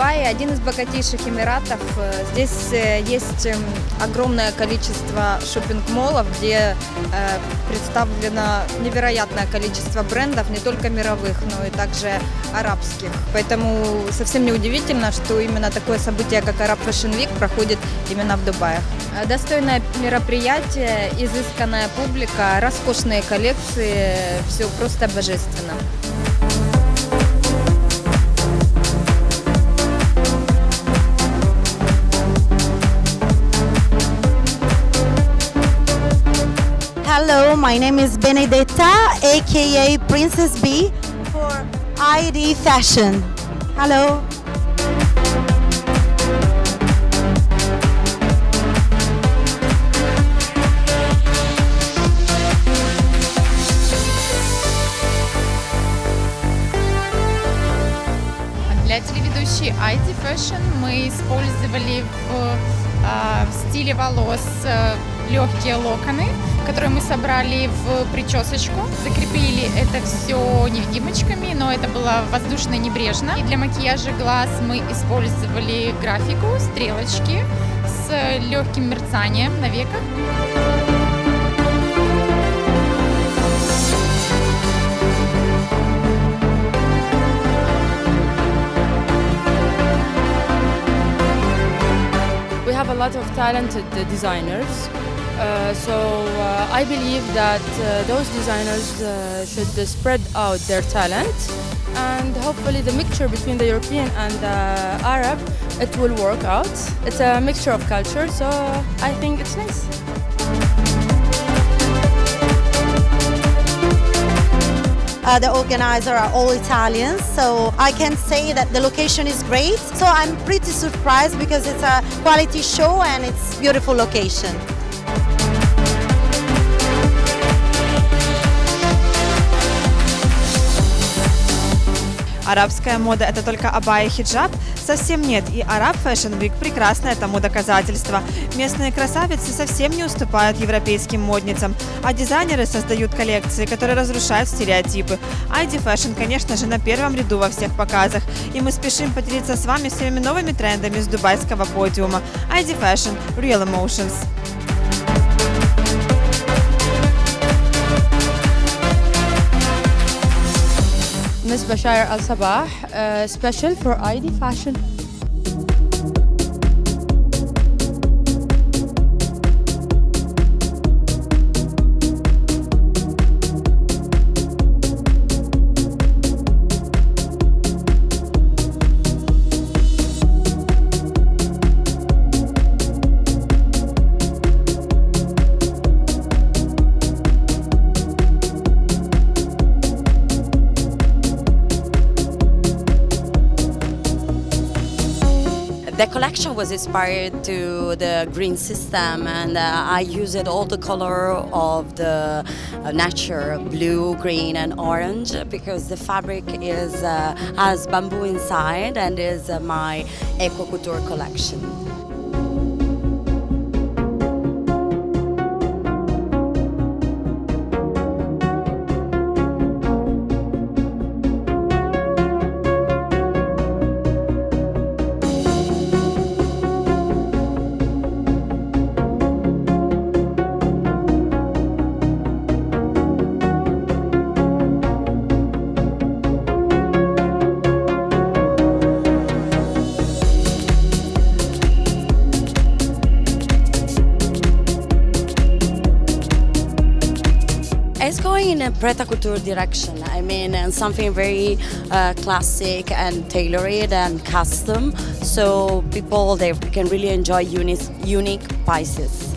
Дубай один из богатейших Эмиратов. Э, Здесь э, есть эм, огромное количество шопинг-молов, где э, представлено невероятное количество брендов, не только мировых, но и также арабских. Поэтому совсем не удивительно, что именно такое событие, как Arab Fashion Week, проходит именно в Дубае. Достойное мероприятие, изысканная публика, роскошные коллекции, все просто божественно. Hello, my name is Benedetta, aka Princess B for ID Fashion. Hello. Для телеведущей ID Fashion мы использовали в, а, в стиле волос э, легкие локоны, которые мы собрали в причесочку. Закрепили это все невидимочками, но это было воздушно небрежно. И для макияжа глаз мы использовали графику, стрелочки с легким мерцанием на веках. we have a lot of talented designers. Uh, so uh, I believe that uh, those designers should spread out their talent and hopefully the mixture between the European and the Arab it will work out. It's a mixture of culture so I think it's nice. Uh, the organizer are all Italians, so I can say that the location is great. So I'm pretty surprised because it's a quality show and it's beautiful location. Арабская мода – это только абая и хиджаб? Совсем нет, и Arab Fashion Week – прекрасное тому доказательство. Местные красавицы совсем не уступают европейским модницам, а дизайнеры создают коллекции, которые разрушают стереотипы. ID Fashion, конечно же, на первом ряду во всех показах, и мы спешим поделиться с вами всеми новыми трендами с дубайского подиума. ID Fashion – Real Emotions. Miss Bashar Al Sabah, uh, special for ID Fashion. The collection was inspired to the green system, and uh, I used all the color of the uh, nature, blue, green, and orange, because the fabric is uh, has bamboo inside and is uh, my eco couture collection. A pret couture direction. I mean, and something very uh, classic and tailored and custom, so people they can really enjoy unique, unique pieces.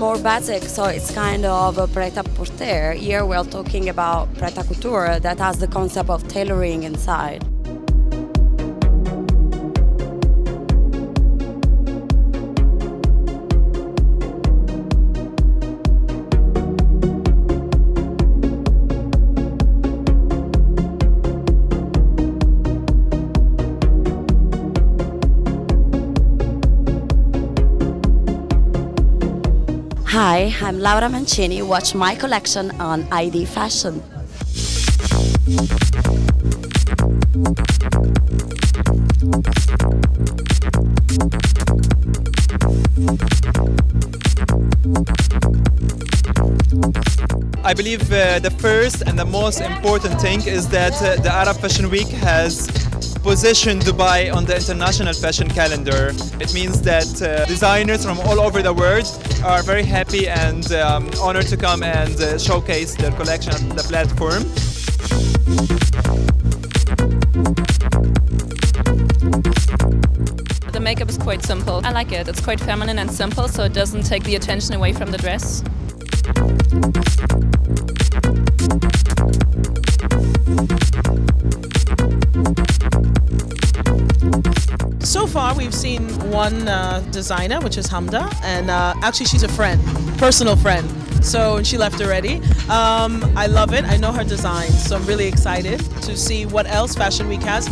Batik, so it's kind of a pret-a-porter. Here we're talking about pret-a-couture that has the concept of tailoring inside. Hi, I'm Laura Mancini. Watch my collection on ID Fashion. I believe uh, the first and the most important thing is that uh, the Arab Fashion Week has positioned Dubai on the international fashion calendar. It means that uh, designers from all over the world are very happy and um, honored to come and uh, showcase their collection at the platform. The makeup is quite simple. I like it. It's quite feminine and simple, so it doesn't take the attention away from the dress. One uh, designer, which is Hamda, and uh, actually, she's a friend, personal friend. So she left already. Um, I love it. I know her design, so I'm really excited to see what else Fashion Week has.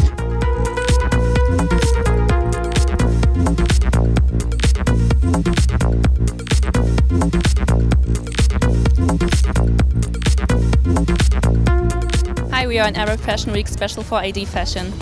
Hi, we are an Arab Fashion Week special for ID Fashion.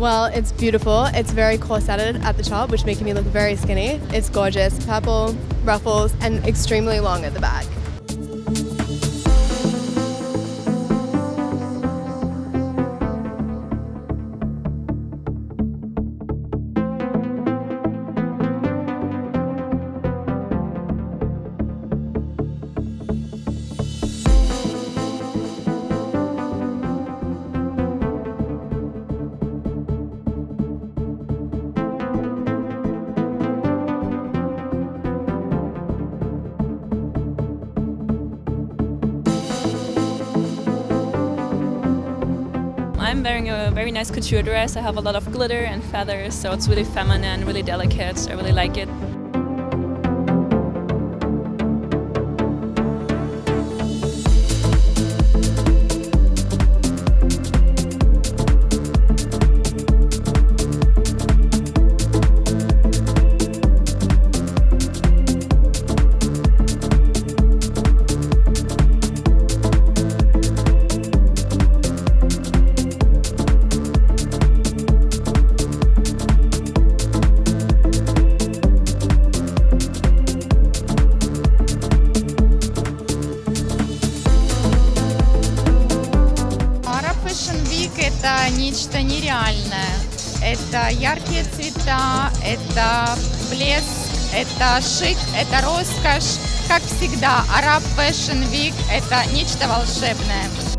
Well, it's beautiful. It's very corseted at the top, which making me look very skinny. It's gorgeous. Purple, ruffles, and extremely long at the back. I'm wearing a very nice couture dress. I have a lot of glitter and feathers, so it's really feminine, really delicate. I really like it. Это яркие цвета, это блеск, это шик, это роскошь. Как всегда, Arab Fashion Week – это нечто волшебное.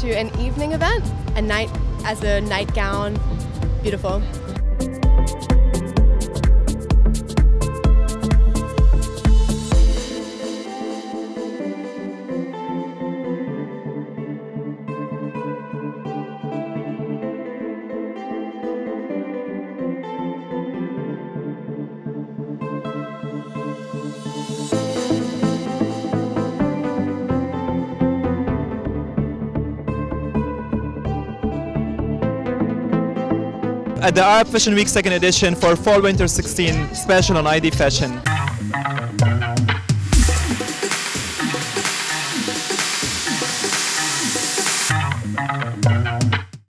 To an evening event, a night as a nightgown. Beautiful. At the Arab Fashion Week second edition for Fall Winter 16 special on ID Fashion.